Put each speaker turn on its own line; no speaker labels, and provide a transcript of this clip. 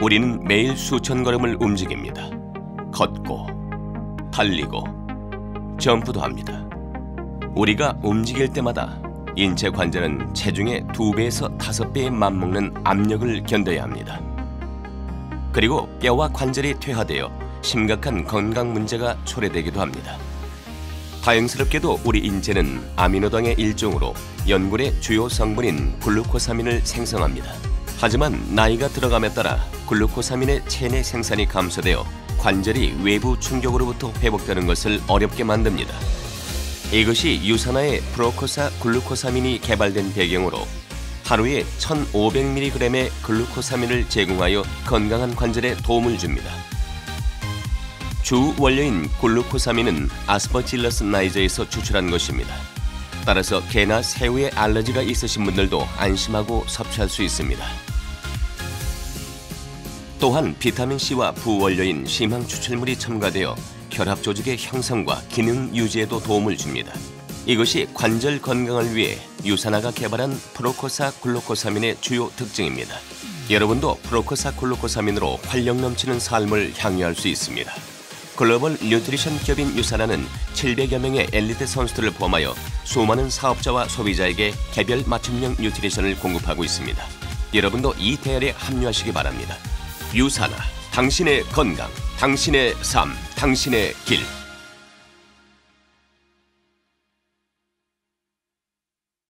우리는 매일 수천 걸음을 움직입니다. 걷고, 달리고, 점프도 합니다. 우리가 움직일 때마다 인체 관절은 체중의 두 배에서 다섯 배에 맞먹는 압력을 견뎌야 합니다. 그리고 뼈와 관절이 퇴화되어 심각한 건강 문제가 초래되기도 합니다. 다행스럽게도 우리 인체는 아미노당의 일종으로 연골의 주요 성분인 글루코사민을 생성합니다. 하지만 나이가 들어감에 따라 글루코사민의 체내 생산이 감소되어 관절이 외부 충격으로부터 회복되는 것을 어렵게 만듭니다. 이것이 유산화의 프로코사 글루코사민이 개발된 배경으로 하루에 1,500mg의 글루코사민을 제공하여 건강한 관절에 도움을 줍니다. 주 원료인 글루코사민은 아스퍼질러스 나이저에서 추출한 것입니다. 따라서 게나 새우에 알러지가 있으신 분들도 안심하고 섭취할 수 있습니다. 또한 비타민C와 부원료인 심황 추출물이 첨가되어 결합 조직의 형성과 기능 유지에도 도움을 줍니다. 이것이 관절 건강을 위해 유사나가 개발한 프로코사 글루코사민의 주요 특징입니다. 여러분도 프로코사 글루코사민으로 활력 넘치는 삶을 향유할 수 있습니다. 글로벌 nutrition 기업인 유사나는 700여 명의 엘리트 선수들을 포함하여 수많은 사업자와 소비자에게 개별 맞춤형 nutrition을 공급하고 있습니다. 여러분도 이 대열에 합류하시기 바랍니다. 유사나, 당신의 건강, 당신의 삶, 당신의 길.